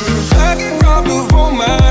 I get robbed of all my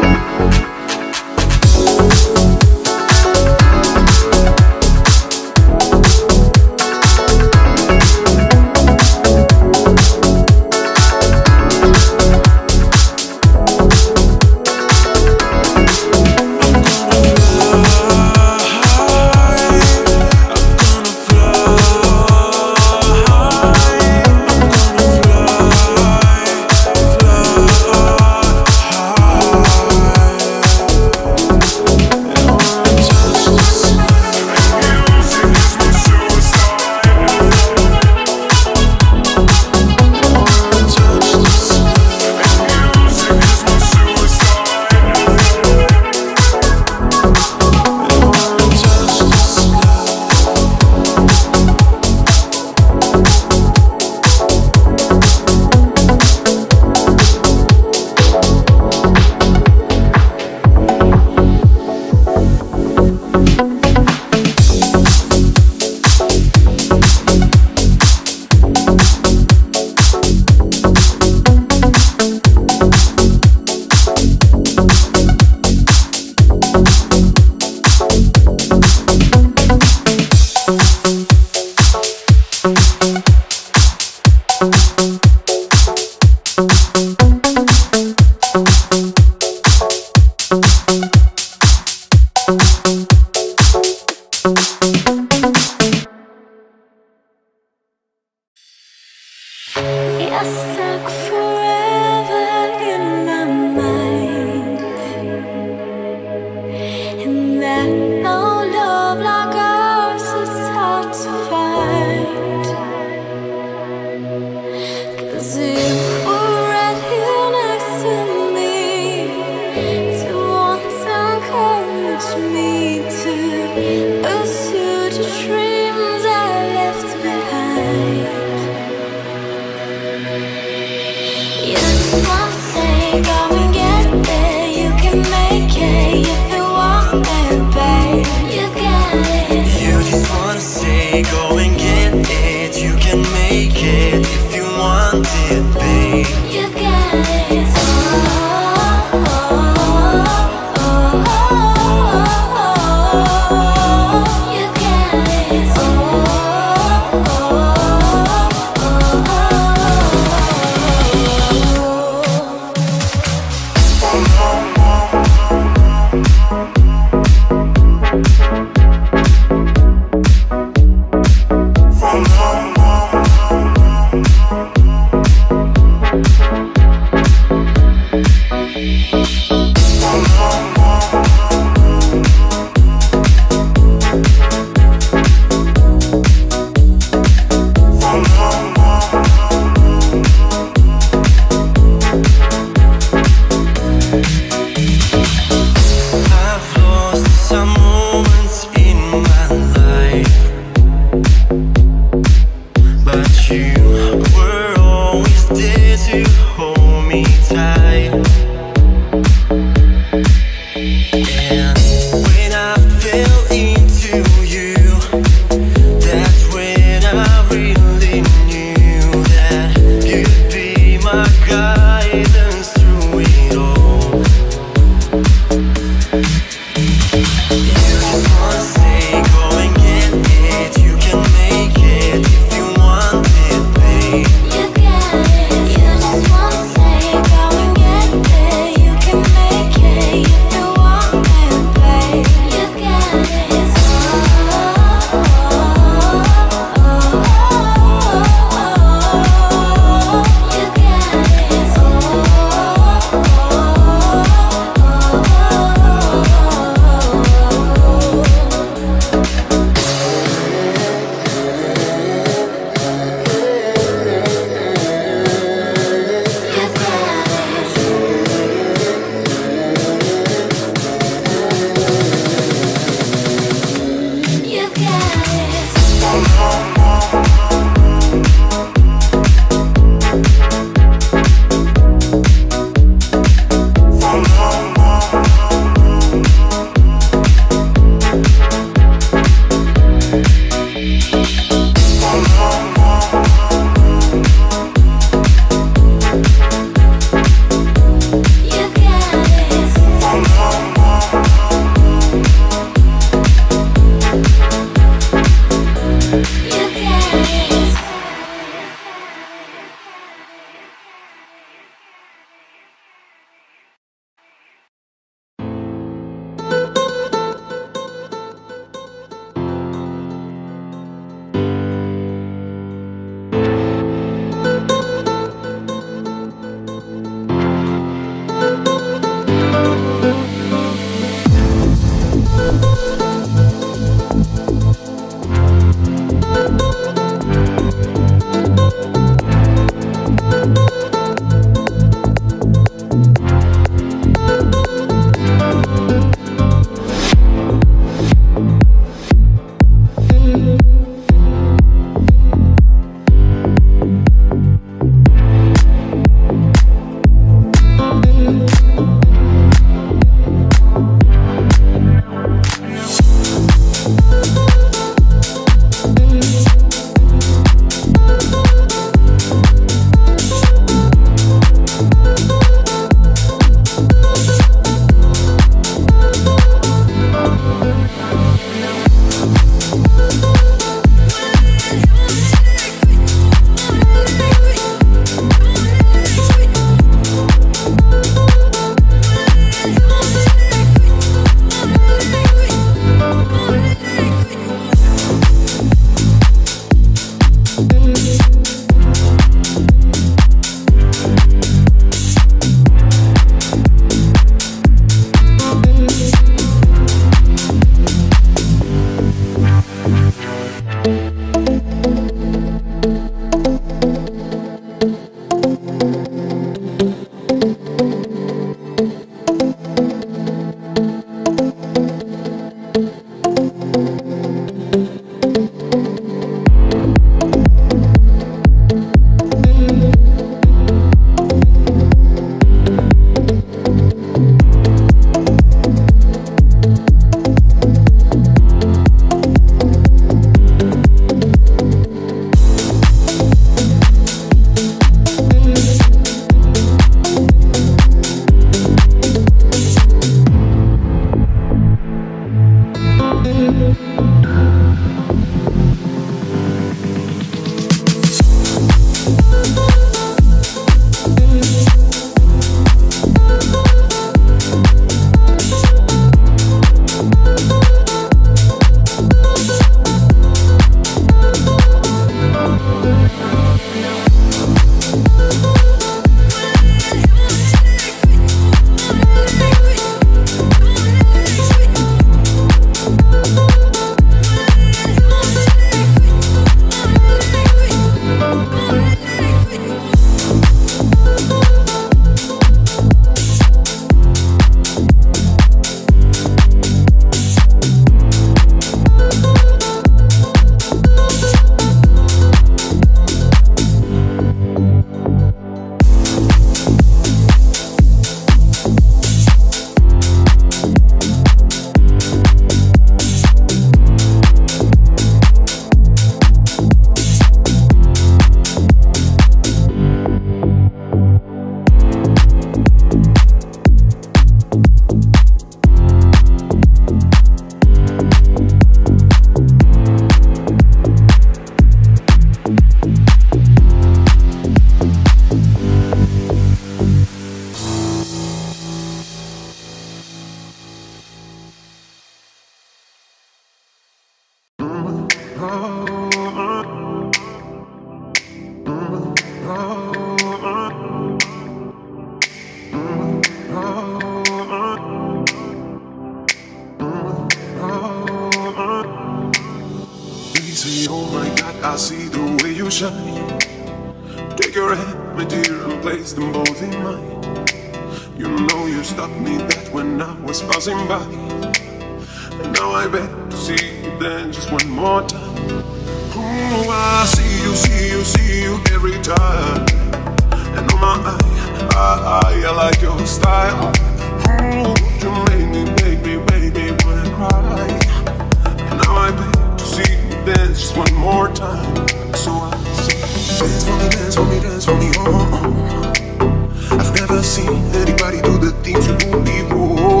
see anybody do the things you do me more.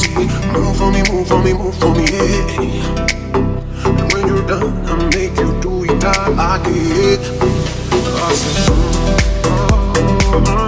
See, move for me, move for me, move for me. Yeah. And when you're done, I'll make you do it time like it. I said, oh, oh, oh.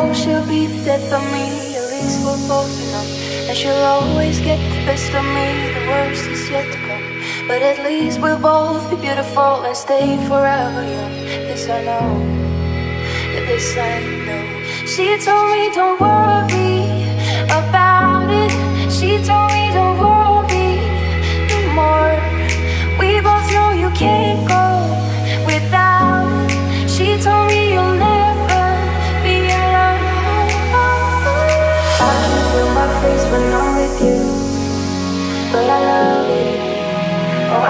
know she'll be dead for me. At least we'll both know And she'll always get the best of me. The worst is yet to come. But at least we'll both be beautiful And stay forever young. This I know. Yeah, This I know. She told me don't worry about it. She told me don't worry no more. We both know you can't go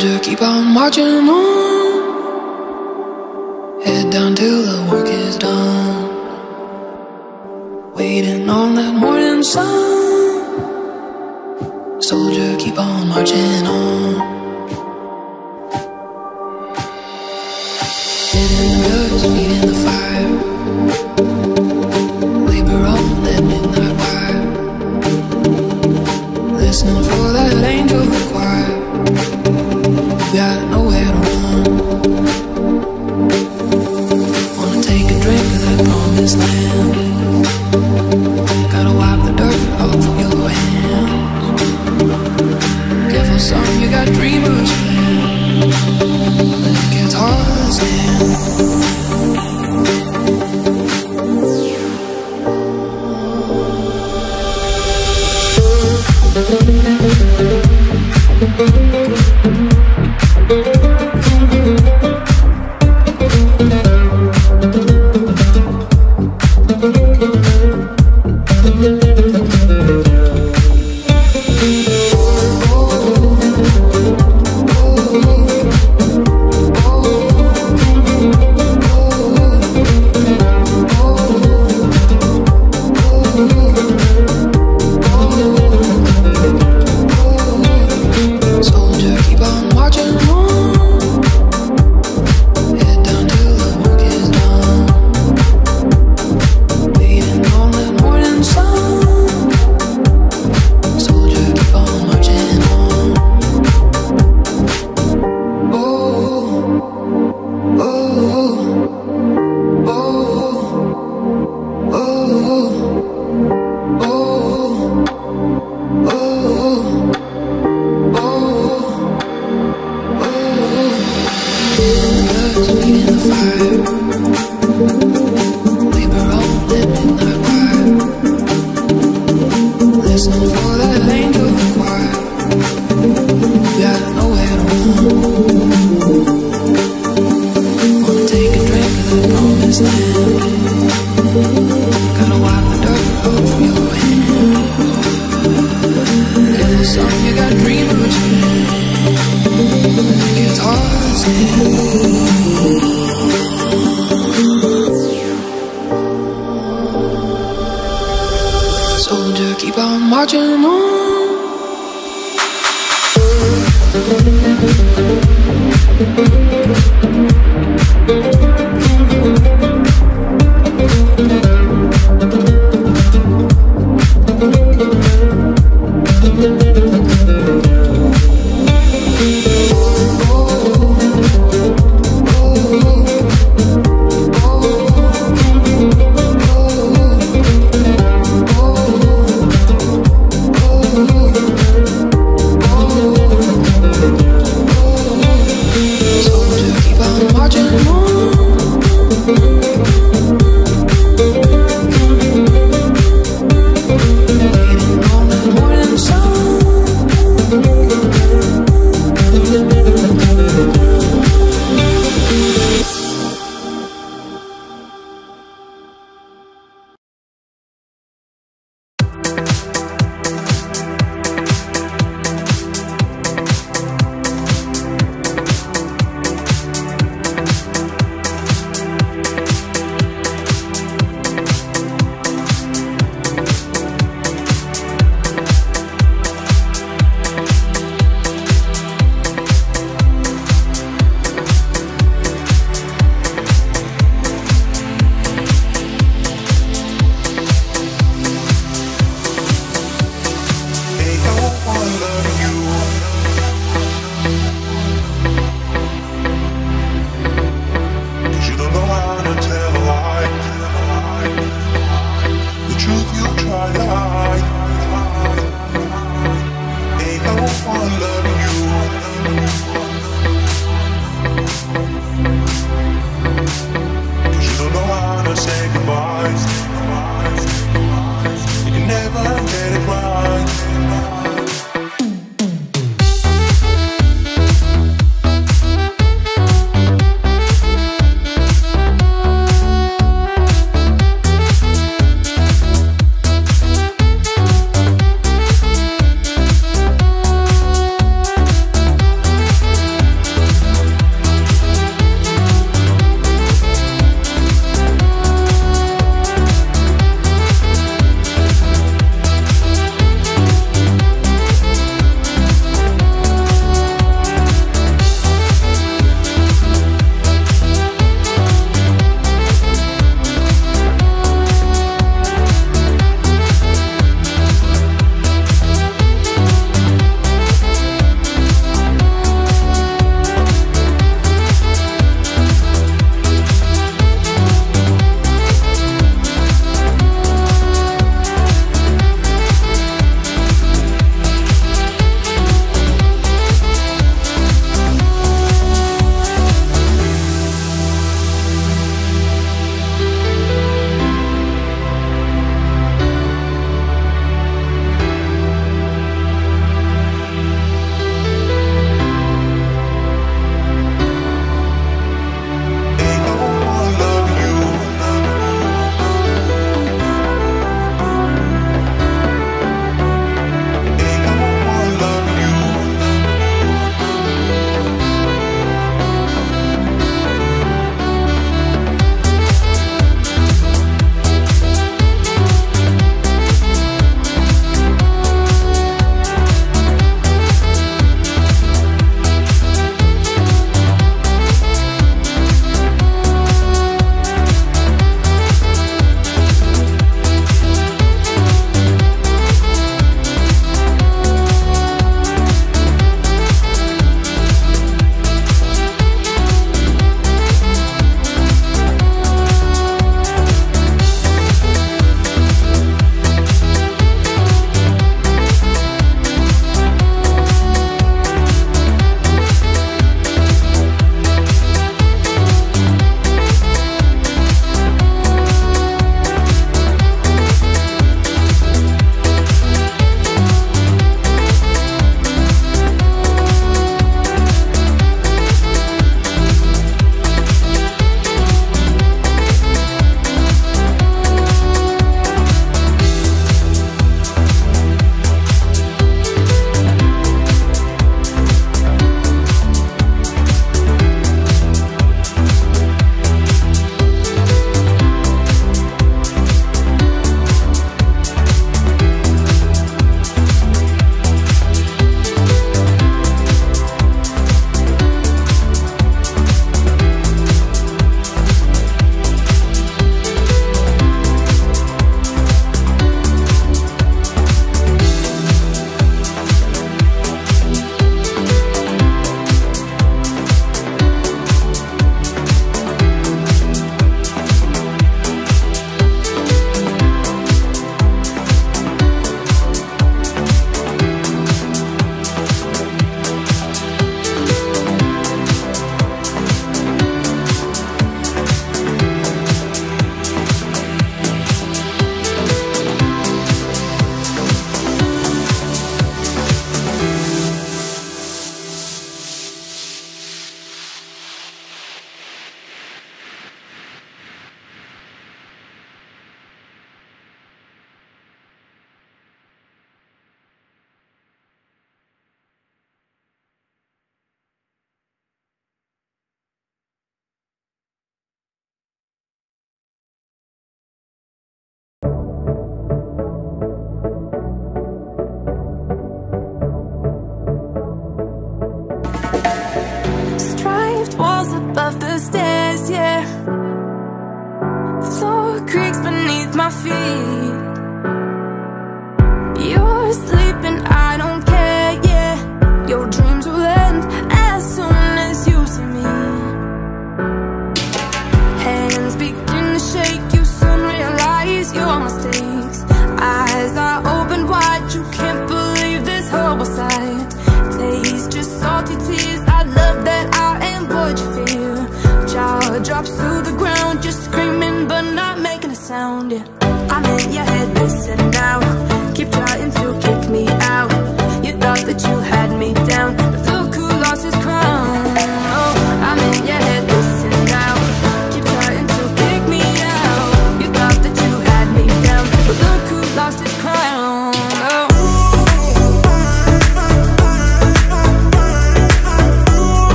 to keep on marching on. Head down till the work is done. Waiting on that morning sun. Soldier, keep on marching on. Head in the dust, feet in the fire.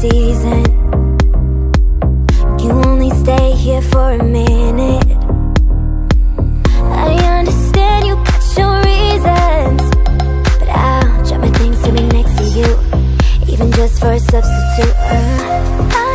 season. You only stay here for a minute. I understand you got your reasons But I'll drop my things to be next to you Even just for a substitute. Uh,